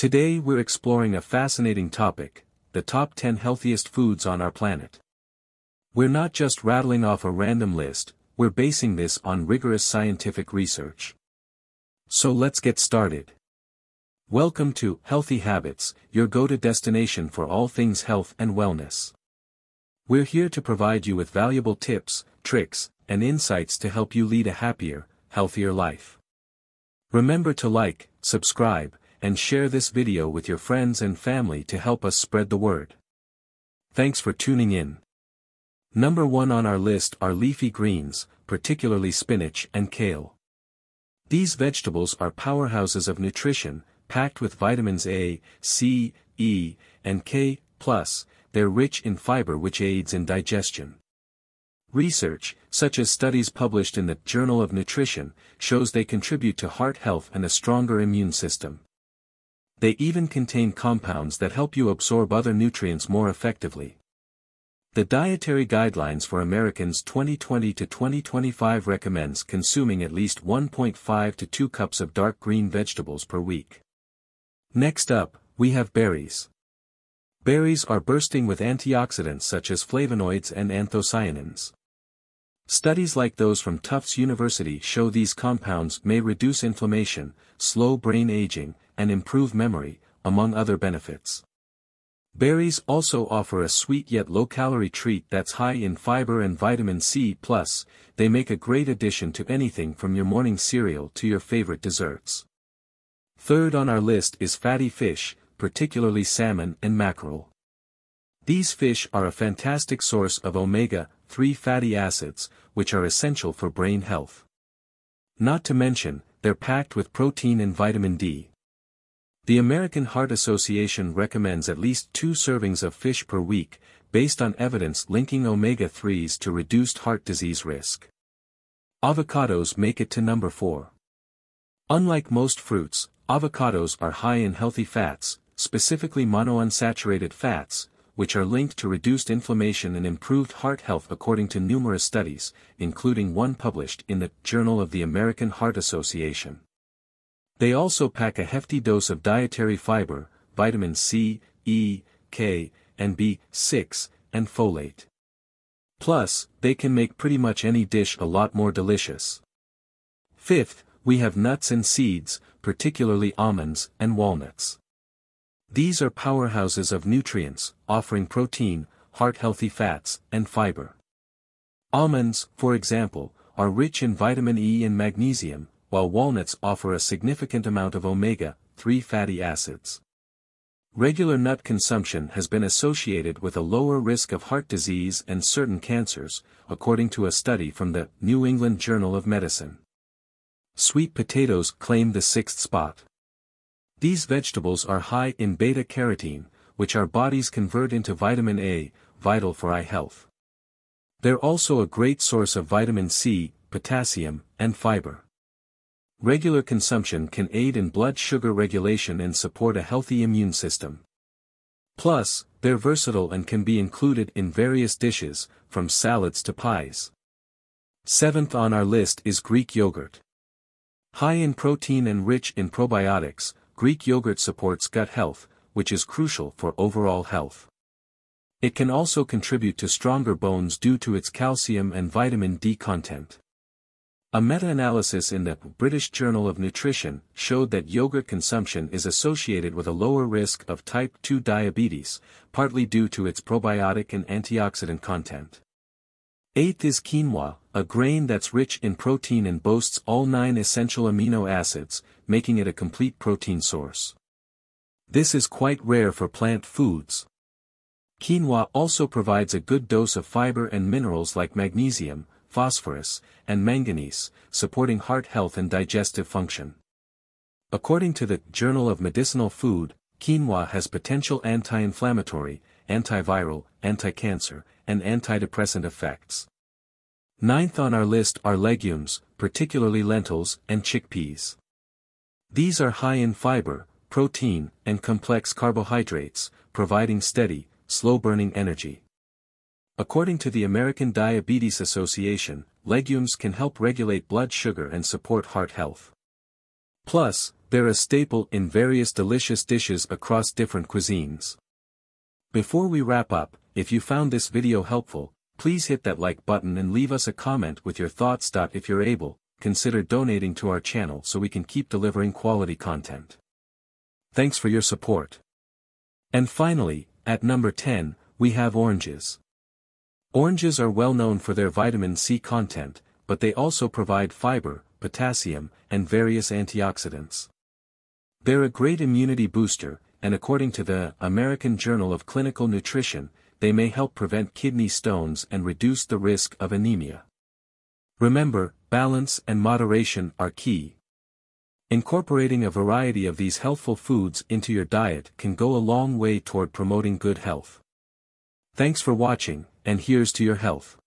Today we're exploring a fascinating topic, the top 10 healthiest foods on our planet. We're not just rattling off a random list, we're basing this on rigorous scientific research. So let's get started. Welcome to Healthy Habits, your go-to destination for all things health and wellness. We're here to provide you with valuable tips, tricks, and insights to help you lead a happier, healthier life. Remember to like, subscribe, and share this video with your friends and family to help us spread the word. Thanks for tuning in. Number 1 on our list are leafy greens, particularly spinach and kale. These vegetables are powerhouses of nutrition, packed with vitamins A, C, E, and K+, they're rich in fiber which aids in digestion. Research, such as studies published in the Journal of Nutrition, shows they contribute to heart health and a stronger immune system. They even contain compounds that help you absorb other nutrients more effectively. The Dietary Guidelines for Americans 2020 to 2025 recommends consuming at least 1.5 to 2 cups of dark green vegetables per week. Next up, we have berries. Berries are bursting with antioxidants such as flavonoids and anthocyanins. Studies like those from Tufts University show these compounds may reduce inflammation, slow brain aging, and improve memory, among other benefits. Berries also offer a sweet yet low-calorie treat that's high in fiber and vitamin C+, they make a great addition to anything from your morning cereal to your favorite desserts. Third on our list is fatty fish, particularly salmon and mackerel. These fish are a fantastic source of omega-3 fatty acids, which are essential for brain health. Not to mention, they're packed with protein and vitamin D. The American Heart Association recommends at least two servings of fish per week, based on evidence linking omega-3s to reduced heart disease risk. Avocados make it to number 4. Unlike most fruits, avocados are high in healthy fats, specifically monounsaturated fats, which are linked to reduced inflammation and improved heart health according to numerous studies, including one published in the Journal of the American Heart Association. They also pack a hefty dose of dietary fiber, vitamin C, E, K, and B6, and folate. Plus, they can make pretty much any dish a lot more delicious. Fifth, we have nuts and seeds, particularly almonds and walnuts. These are powerhouses of nutrients, offering protein, heart-healthy fats, and fiber. Almonds, for example, are rich in vitamin E and magnesium, while walnuts offer a significant amount of omega-3 fatty acids. Regular nut consumption has been associated with a lower risk of heart disease and certain cancers, according to a study from the New England Journal of Medicine. Sweet potatoes claim the sixth spot. These vegetables are high in beta-carotene, which our bodies convert into vitamin A, vital for eye health. They're also a great source of vitamin C, potassium, and fiber. Regular consumption can aid in blood sugar regulation and support a healthy immune system. Plus, they're versatile and can be included in various dishes, from salads to pies. Seventh on our list is Greek yogurt. High in protein and rich in probiotics, Greek yogurt supports gut health, which is crucial for overall health. It can also contribute to stronger bones due to its calcium and vitamin D content. A meta-analysis in the British Journal of Nutrition showed that yogurt consumption is associated with a lower risk of type 2 diabetes, partly due to its probiotic and antioxidant content. Eighth is quinoa, a grain that's rich in protein and boasts all nine essential amino acids, making it a complete protein source. This is quite rare for plant foods. Quinoa also provides a good dose of fiber and minerals like magnesium, phosphorus, and manganese, supporting heart health and digestive function. According to the Journal of Medicinal Food, quinoa has potential anti-inflammatory, antiviral, anti-cancer, and antidepressant effects. Ninth on our list are legumes, particularly lentils and chickpeas. These are high in fiber, protein, and complex carbohydrates, providing steady, slow-burning energy. According to the American Diabetes Association, legumes can help regulate blood sugar and support heart health. Plus, They're a staple in various delicious dishes across different cuisines. Before we wrap up, if you found this video helpful, please hit that like button and leave us a comment with your thoughts. If you're able, consider donating to our channel so we can keep delivering quality content. Thanks for your support. And finally, at number 10, we have oranges. Oranges are well known for their vitamin C content, but they also provide fiber, potassium, and various antioxidants. They're a great immunity booster, and according to the American Journal of Clinical Nutrition, they may help prevent kidney stones and reduce the risk of anemia. Remember, balance and moderation are key. Incorporating a variety of these healthful foods into your diet can go a long way toward promoting good health. Thanks for watching, and here's to your health.